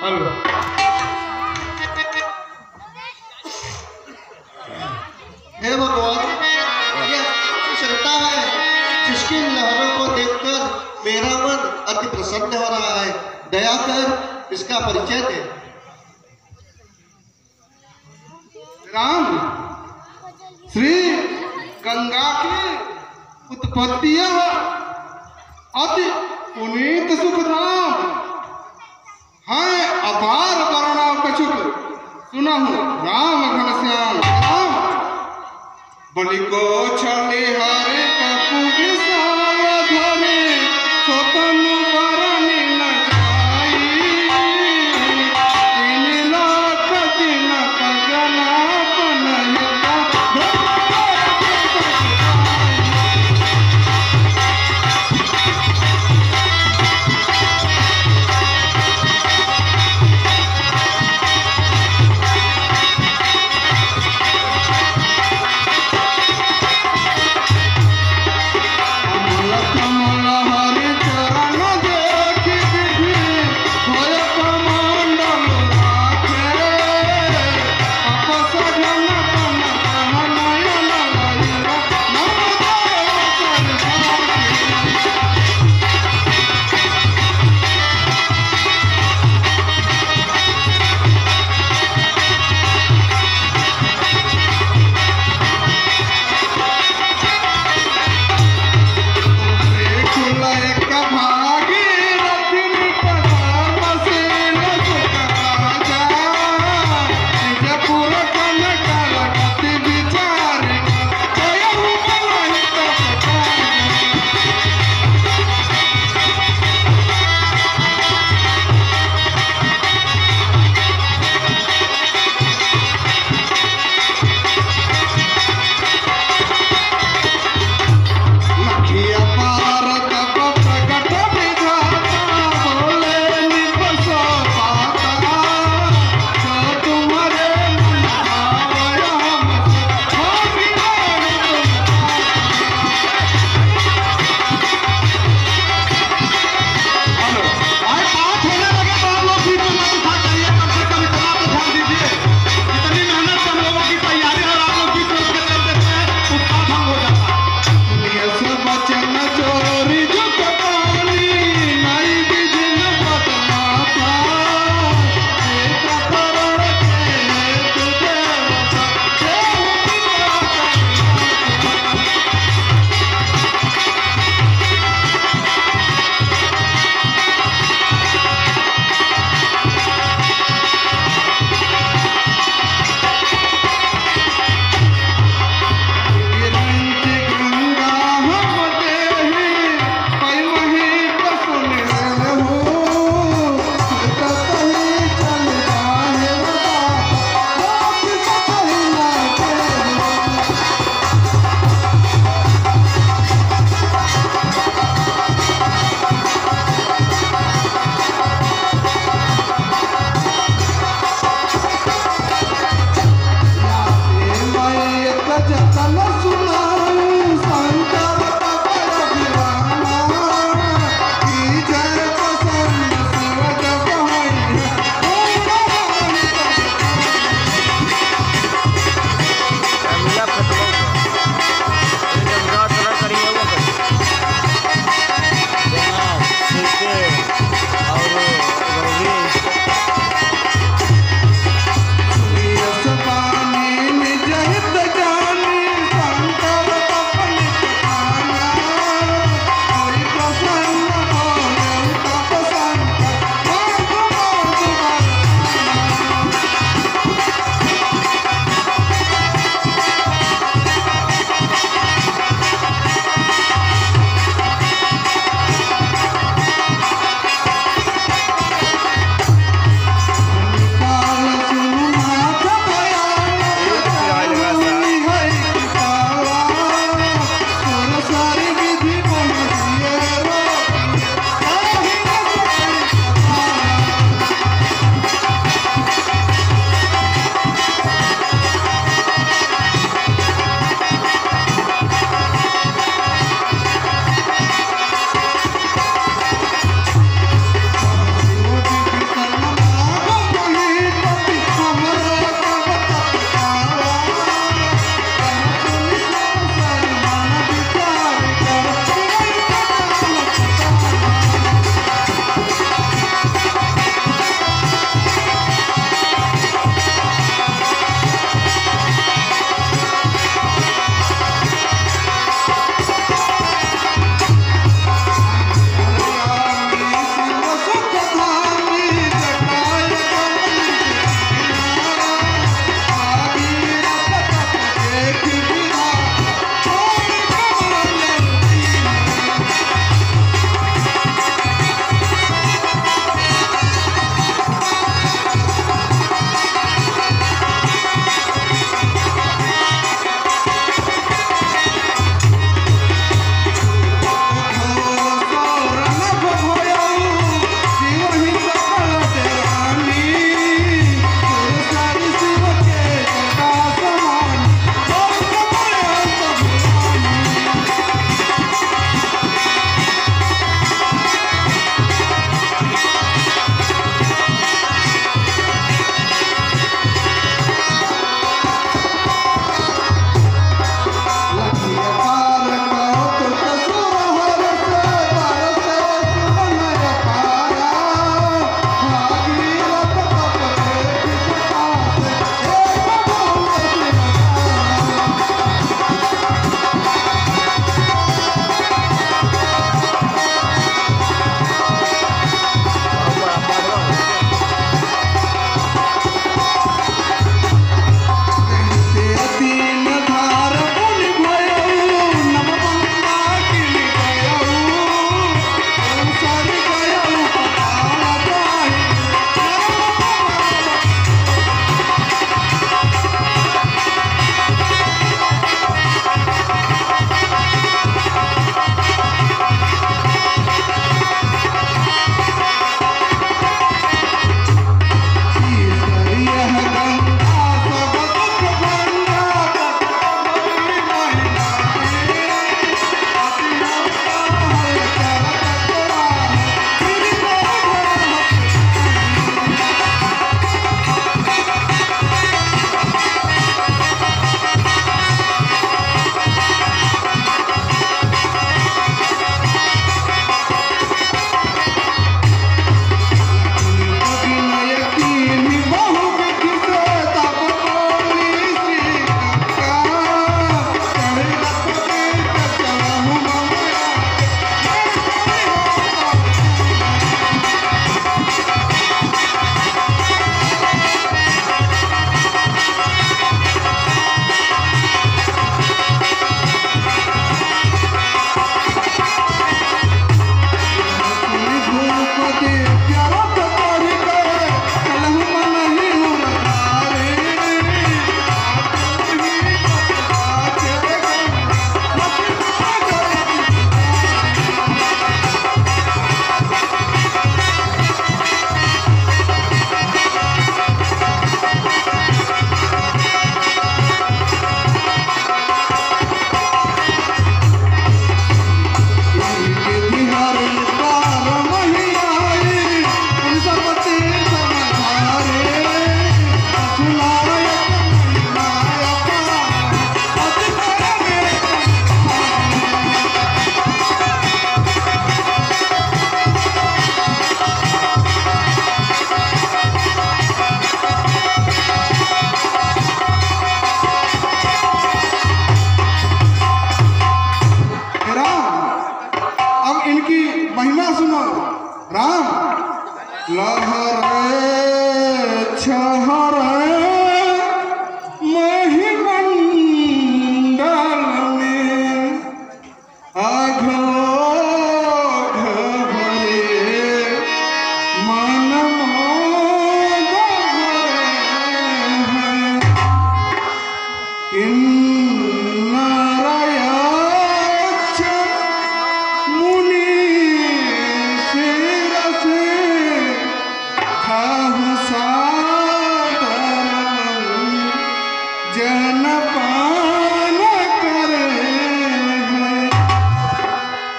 Hello हे भगवान ये श्रद्धा है जिसकी लहरों को देखकर मेरा मन अति प्रसन्न हो रहा है दया कर इसका परिचय दे राम श्री गंगा की उत्पत्ति अति पुनीत सुखधाम है अपार वर्णा कछुक। सुनहु राम घनश्याम। बलि को छले हरे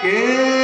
Yeah.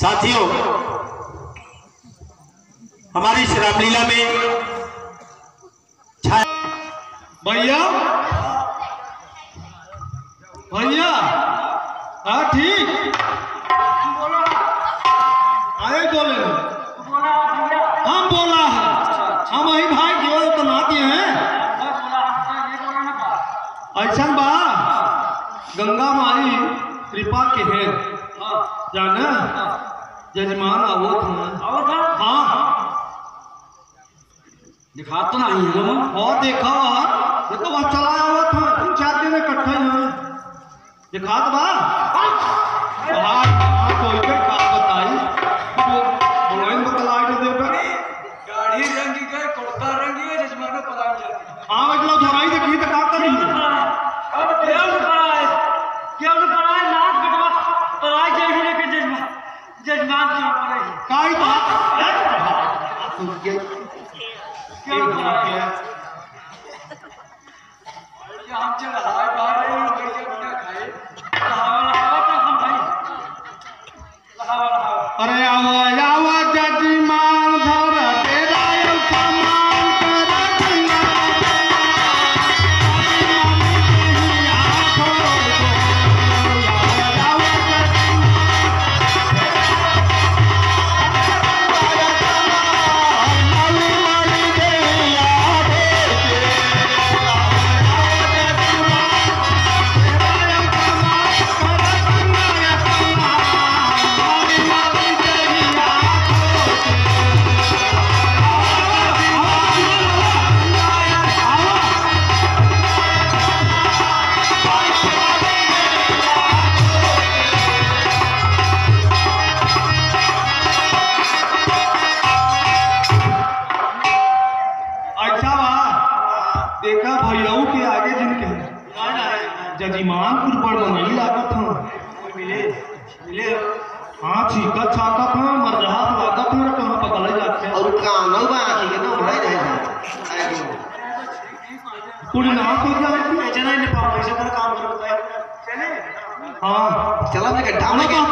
साथियों हमारी श्रामलीला रामलीला में भैया? भैया? हाँ ठीक। जजमान आवो था। और का हाँ। दिखा तो नहीं है और देखा ये तो वहाँ चला आवा था। तीन चार दिन इकट्ठे हैं। दिखा तो बा अच्छा। हाँ तो इकट्ठा 드릴게요. 야, 함정아, ঢামাকে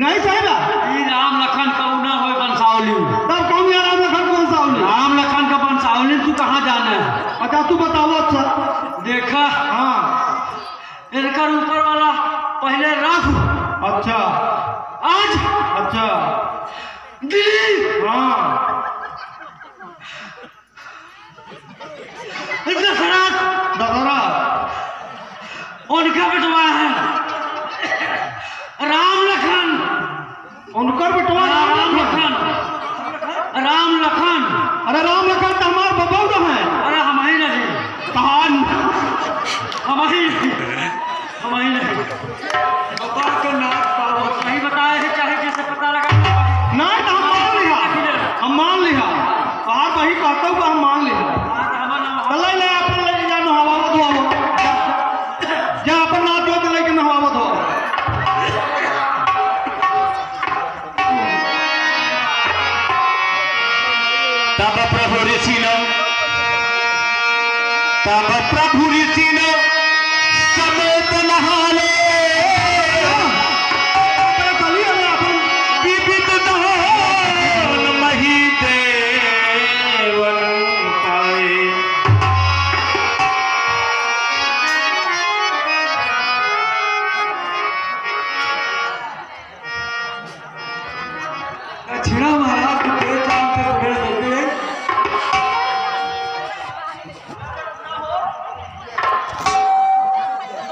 नहीं चाहेगा ये राम लखन का ना हो बंसावली। तब कौन या राम लखन का बंसावली? राम लखन का बंसावली तू कहाँ जाना है? अच्छा तू बताओ अच्छा देखा? हाँ। इनका ऊपर वाला पहले रफ अच्छा। आज? अच्छा। दिल्ली? हाँ। दशरथ दशरथ उनका बेटवा তব প্রভুর ছিল তব প্রভুর ছিল সম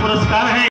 पुरस्कार है।